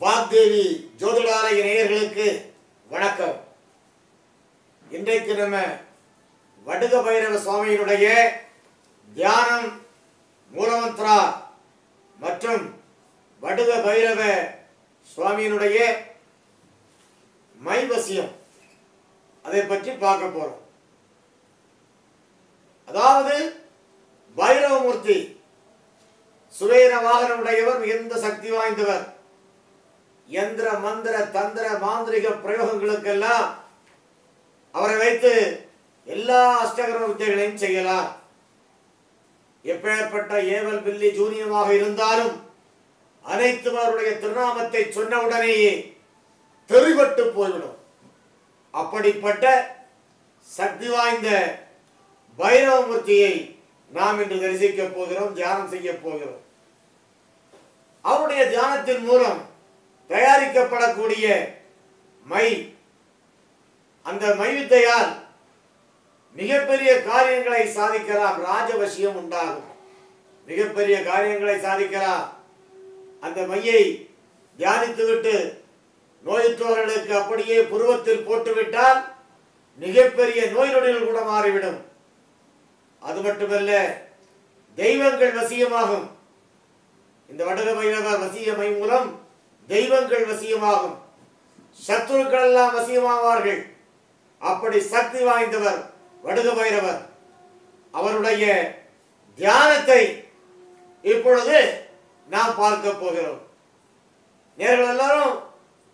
வாக்தேவி ஜோதிடாலய நேயர்களுக்கு வணக்கம். இன்றைக்கு நம்ம வடுக பைரவ சுவாமியினுடைய தியானம் மூலமந்த்ரா மற்றும் வடுக பைரவ சுவாமியினுடைய மைவசியம். அதை பற்றி பார்க்க போறோம். அதாவது பைரவமூர்த்தி சுவேர வாகனம் உடையவர் மிகுந்த சக்தி வாய்ந்தவர். எந்திர மந்திர தந்திர மாந்திரிக பிரயோகங்களுக்கெல்லாம் அவரை வைத்து எல்லா அஷ்டகர வித்தைகளையும் செய்யலாம். எப்பேற்பட்ட ஏவல் பில்லி ஜூனியமாக இருந்தாலும் அனைத்து அவருடைய திருநாமத்தை சொன்னவுடனேயே தெரிவட்டு போய்விடும். அப்படிப்பட்ட சக்தி வாய்ந்த பைரவமூர்த்தியை நாம் இன்று தரிசிக்கப் போகிறோம் தியானம் செய்ய போகிறோம். அவருடைய தியானத்தின் மூலம் தயாரிக்கப்படக்கூடிய மை அந்த மைவித்தையால் மிகப்பெரிய காரியங்களை சாதிக்கலாம் ராஜவசியம் உண்டாகும். மிகப்பெரிய காரியங்களை சாதிக்கலாம். அந்த மையை தியானித்துவிட்டு நோயுற்றவர்களுக்கு அப்படியே புருவத்தில் போட்டுவிட்டால் மிகப்பெரிய நோய் நொடிகள் கூட மாறிவிடும். அது மட்டுமல்ல தெய்வங்கள் வசியமாகும். இந்த வடக பைரவ வசியமை மூலம் தெய்வங்கள் வசியமாகும். சத்துருக்கள் எல்லாம் வசியமாவார்கள். அப்படி சக்தி வாய்ந்தவர் வடுக பைரவர் அவருடைய தியானத்தை இப்பொழுது நாம் பார்க்க போகிறோம். நேர்கள் எல்லாரும்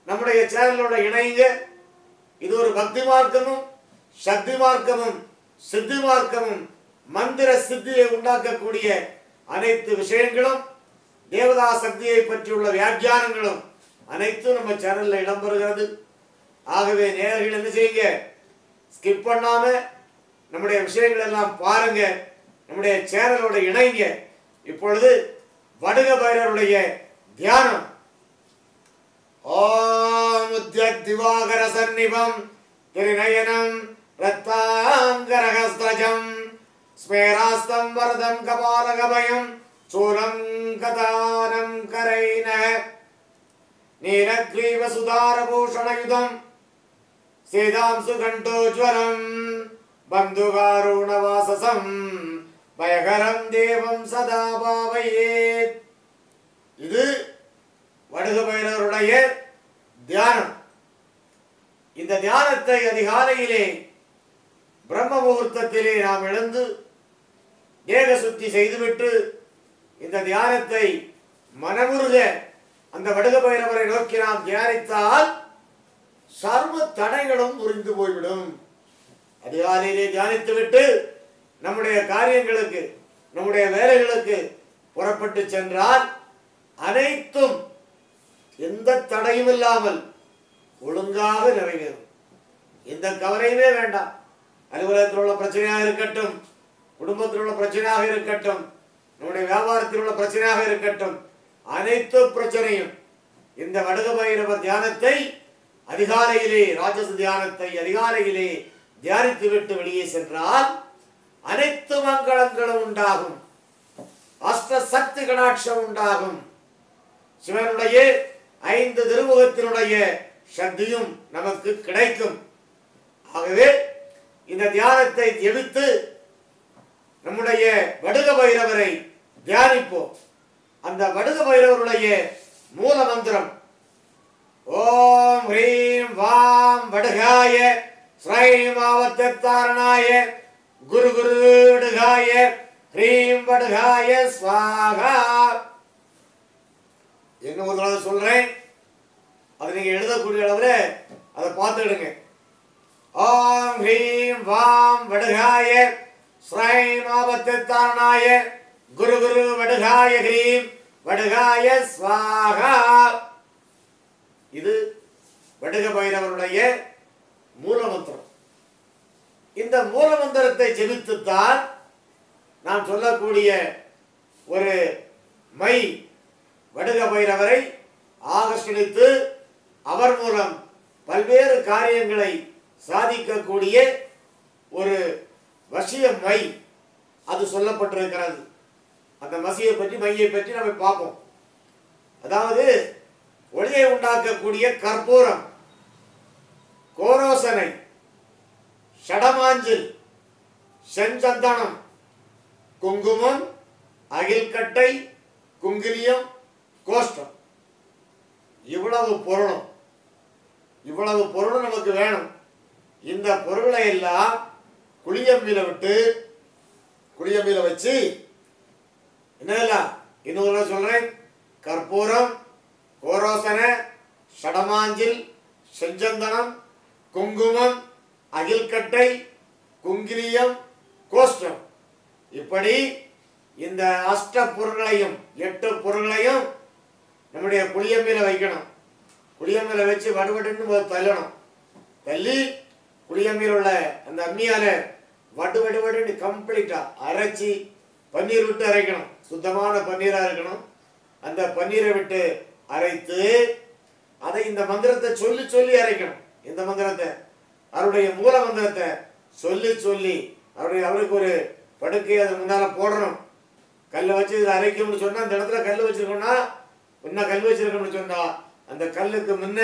நம்முடைய சேனலோட இணைங்க. இது ஒரு பக்தி மார்க்கமும் சக்தி மார்க்கமும் சித்தி மார்க்கமும் மந்திர சித்தியை உண்டாக்கக்கூடிய அனைத்து விஷயங்களும் தேவதா சக்தியை பற்றியுள்ள வியாக்கியானங்களும் அனைத்தும் நம்ம சேனல்ல இடம்பெறுகிறது. ஆகவே நேயர்கள் என்ன செய்யுங்க? ஸ்கிப் பண்ணாம நம்முடைய விஷயங்கள் எல்லாம் பாருங்க. நம்முடைய சேனலோட இணைங்க. இப்பொழுது வடுக பைரவருடைய தியானம். ஓம் திவாகர சந்நிபம் திருநயனம் ரத்தாங்கரகஸ்தஜம். ஸ்மேராஸ்தம் வரதம் கபாலகபயம் சூலம் கதானம் கரைன. நீலக்ரீவ சுதாரபூஷணயுதம் சேதாம்சு கண்டோஜ்வரம் பந்துகாருணவாசசம் பயகரம் தேவம் சதா பாவையேத் இது வடுக பைரவருடைய தியானம். இந்த தியானத்தை அதிகாலையிலே பிரம்ம முகூர்த்தத்திலே நாம் எழுந்து தேக சுத்தி செய்துவிட்டு இந்த தியானத்தை மனமுருக அந்த வடுக பைரவரை நோக்கி நாம் தியானித்தால் சர்வ தடைகளும் புரிந்து போய்விடும். அதிகாலையிலே தியானித்துவிட்டு நம்முடைய காரியங்களுக்கு நம்முடைய வேலைகளுக்கு புறப்பட்டு சென்றால் அனைத்தும் எந்த தடையும் இல்லாமல் ஒழுங்காக நிறைவேறும். எந்த கவலையுமே வேண்டாம். அலுவலகத்தில் உள்ள பிரச்சனையாக இருக்கட்டும் குடும்பத்தில் உள்ள பிரச்சனையாக இருக்கட்டும் நம்முடைய வியாபாரத்தில் உள்ள பிரச்சனையாக இருக்கட்டும் அனைத்து பிரச்சனையும் இந்த வடுக பைரவர் தியானத்தை அதிகாலையிலே ராஜச தியானத்தை அதிகாலையிலே தியானித்து விட்டு வெளியே சென்றால் அனைத்து மங்களங்களும் உண்டாகும். அஷ்ட சக்தி கடாட்சம் உண்டாகும். சிவனுடைய ஐந்து திருமுகத்தினுடைய சக்தியும் நமக்கு கிடைக்கும். ஆகவே இந்த தியானத்தை ஜெபித்து நம்முடைய வடுக பைரவரை தியானிப்போம். அந்த வடுக பைரவருடைய மூல மந்திரம் ஓம் ஹ்ரீம் வாம் வடுகாய ஸ்ரைம் ஆவத்தாரணாய குரு குரு வடுகாய ஹ்ரீம் வடுகாய ஸ்வாகா. என்ன ஒரு தடவை சொல்றேன் அது நீங்க எழுதக்கூடிய அளவுல அதை பார்த்துடுங்க ஓம் ஹ்ரீம் வாம் வடுகாய ஸ்ரைம் குரு குரு வடுகாய ஹ்ரீம் வடுகாய ஸ்வாகா. இது வடுக பைரவருடைய மூலமந்திரம். இந்த மூலமந்திரத்தை ஜெபித்துத்தான் நாம் சொல்லக்கூடிய ஒரு மை வடுக பைரவரை ஆகர்ஷணித்து அவர் மூலம் பல்வேறு காரியங்களை சாதிக்கக்கூடிய ஒரு வசிய மை அது சொல்லப்பட்டிருக்கிறது. அந்த மசியை பற்றி மையை பற்றி நம்ம பார்ப்போம். அதாவது ஒளியை உண்டாக்கக்கூடிய கற்பூரம் கோரோசனை ஷடமாஞ்சில் செஞ்சந்தனம் குங்குமம் அகில்கட்டை குங்கிலியம் கோஷ்டம். இவ்வளவு பொருளும் இவ்வளவு பொருளும் நமக்கு வேணும். இந்த பொருளை எல்லாம் குளியம்பில விட்டு குளியம்பில வச்சு என்ன இன்னொரு சொல்றேன். கற்பூரம் கோரோசனை சடமாஞ்சில் செஞ்சந்தனம் குங்குமம் அகில்கட்டை குங்கிலியம் கோஷ்டம். இப்படி இந்த அஷ்ட பொருள்களையும் எட்டு பொருள்களையும் நம்முடைய குளியம்பில வைக்கணும். குளியம்பில வச்சு வடுவடுன்னு தள்ளணும். தள்ளி குளியம்பில் உள்ள அந்த அம்மியால வடு வடு வடுன்னு கம்ப்ளீட்டா அரைச்சி பன்னீர் விட்டு அரைக்கணும். சுத்தமான பன்னீரா இருக்கணும். அந்த பன்னீரை விட்டு அரைத்து அதை இந்த மந்திரத்தை சொல்லி சொல்லி அரைக்கணும். இந்த மந்திரத்தை. அவருடைய மூல மந்திரத்தை சொல்லி சொல்லி அவருடைய அவருக்கு ஒரு படுக்கை அது முன்னால போடணும். கல்லை வச்சு இதை அரைக்கணும்னு சொன்னா அந்த இடத்துல கல் வச்சிருக்கோம்னா இன்னும் கல் வச்சுருக்கணும்னு சொன்னா அந்த கல்லுக்கு முன்ன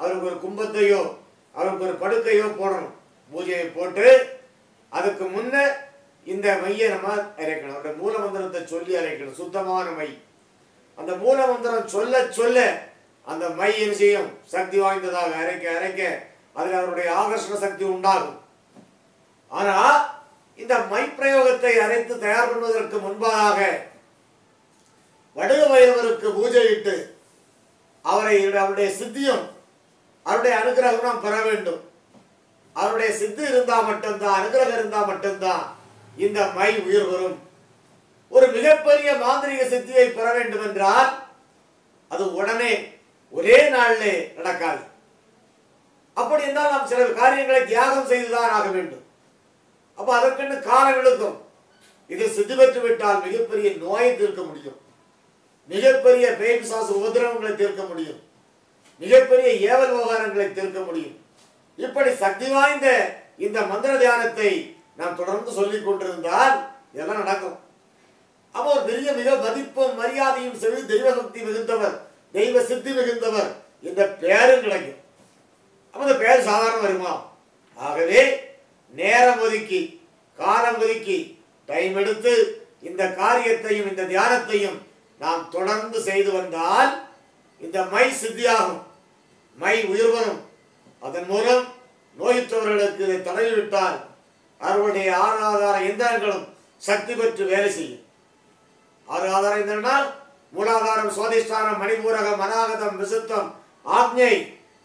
அவருக்கு ஒரு கும்பத்தையோ அவருக்கு ஒரு படுக்கையோ போடணும். பூஜையை போட்டு அதுக்கு முன்ன இந்த மையை நம்ம அரைக்கணும் அந்த மூல மந்திரத்தை சொல்லி அரைக்கணும் சுத்தமான மை. அந்த மூல மந்திரம் சொல்ல சொல்ல அந்த மை என்ன செய்யும்? சக்தி வாய்ந்ததாக அரைக்க அரைக்க அதில் அவருடைய ஆகர்ஷண சக்தி உண்டாகும். ஆனா இந்த மை பிரயோகத்தை அரைத்து தயார் பண்ணுவதற்கு முன்பாக வடுக வைரவருக்கு பூஜையிட்டு அவரை அவருடைய சித்தியும் அவருடைய அனுகிரகம் நாம் பெற வேண்டும். அவருடைய சித்து இருந்தா மட்டும்தான் அனுகிரகம் இருந்தா மட்டும்தான் இந்த மை உயிர் வரும். ஒரு மிகப்பெரிய மாந்திரிக சித்தியை பெற வேண்டும் என்றால் அது உடனே ஒரே நாளிலே நடக்காது. அப்படி இருந்தால் நாம் சில காரியங்களை தியாகம் செய்துதான் ஆக வேண்டும். அப்ப அதற்கென்று காலம் எடுக்கும். இது சித்தி பெற்று விட்டால் மிகப்பெரிய நோயை தீர்க்க முடியும். மிகப்பெரிய பேய் பிசாசு உபதிரவங்களை தீர்க்க முடியும். மிகப்பெரிய ஏவல் விவகாரங்களை தீர்க்க முடியும். இப்படி சக்தி வாய்ந்த இந்த மந்திர தியானத்தை நாம் தொடர்ந்து சொல்லிக் கொண்டிருந்தால் இதெல்லாம் நடக்கும். அப்போ ஒரு பெரிய மிக மதிப்பும் மரியாதையும் செய்து தெய்வ சக்தி மிகுந்தவர் தெய்வ சித்தி மிகுந்தவர் இந்த பேரும் கிடைக்கும். அப்ப இந்த பேர் சாதாரண வருமா? ஆகவே நேரம் ஒதுக்கி காலம் ஒதுக்கி டைம் எடுத்து இந்த காரியத்தையும் இந்த தியானத்தையும் நாம் தொடர்ந்து செய்து வந்தால் இந்த மை சித்தியாகும். மை உயிர் வரும். அதன் மூலம் நோயுற்றவர்களுக்கு இதை தடவிவிட்டால் அவர்களுடைய ஆறு ஆதார எந்திரங்களும் சக்தி பெற்று வேலை செய்யும். ஆறு ஆதார என்னன்னா மூலாதாரம் சுவாதிஷ்டானம் மணிபூரகம் மனாகதம் விசுத்தம் ஆக்ஞை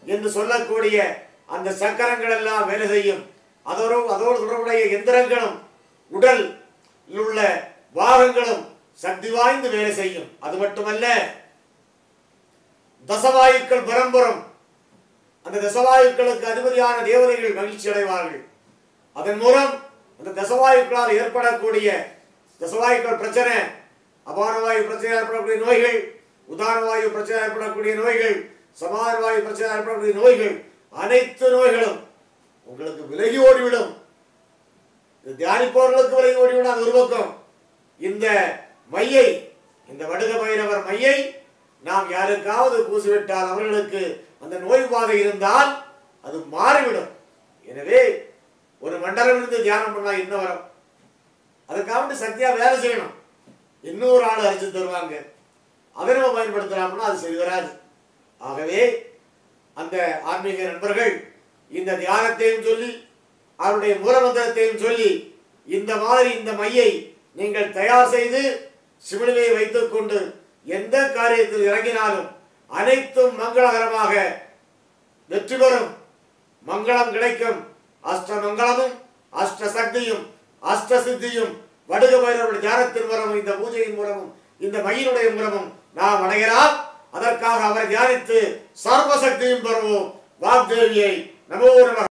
என்று சொல்லக்கூடிய அந்த சக்கரங்கள் எல்லாம் வேலை செய்யும். அதோடு அதோடு தொடர்புடைய எந்திரங்களும் உடல் உள்ள பாகங்களும் சக்தி வாய்ந்து வேலை செய்யும். அது மட்டுமல்ல தசவாயுக்கள் பரம்பரம் அந்த தசவாயுக்களுக்கு அதிபதியான தேவதைகள் மகிழ்ச்சி அடைவார்கள். அதன் மூலம் அந்த தசவாயுக்களால் ஏற்படக்கூடிய தசவாயுக்கள் பிரச்சனை அபானவாயு பிரச்சனை ஏற்படக்கூடிய நோய்கள் உதாரணவாயு பிரச்சனை ஏற்படக்கூடிய நோய்கள் சமாதானவாயு பிரச்சனை ஏற்படக்கூடிய நோய்கள் அனைத்து நோய்களும் உங்களுக்கு விலகி ஓடிவிடும். தியானிப்பவர்களுக்கு விலகி ஓடிவிடும் அது ஒரு பக்கம். இந்த மையை இந்த வடுக பைரவர் மையை நாம் யாருக்காவது பூசிவிட்டால் அவர்களுக்கு அந்த நோய் பாதை இருந்தால் அது மாறிவிடும். எனவே ஒரு மண்டலம் இருந்து தியானம் பண்ணா என்ன வரும்? அதுக்காக சக்தியா வேலை செய்யணும். இன்னொரு ஆள் அரிச்சு தருவாங்க. அதை நம்ம பயன்படுத்தலாம்னா அது சரி வராது. ஆகவே அந்த ஆன்மீக நண்பர்கள் இந்த தியானத்தையும் சொல்லி அவருடைய மூலமந்திரத்தையும் சொல்லி இந்த மாதிரி இந்த மையை நீங்கள் தயார் செய்து சிவனிலே வைத்துக் கொண்டு எந்த காரியத்தில் இறங்கினாலும் அனைத்தும் மங்களகரமாக வெற்றி பெறும். மங்களம் கிடைக்கும். அஷ்ட மங்களமும் அஷ்ட சக்தியும் அஷ்ட சித்தியும் வடுக பைரவருடைய தியானத்தின் மூலமும் இந்த பூஜையின் மூலமும் இந்த மயிலுடைய மூலமும் நாம் அடையலாம். அதற்காக அவரை தியானித்து சர்வசக்தியும் பெறுவோம். வாக்தேவியை நமோ நமக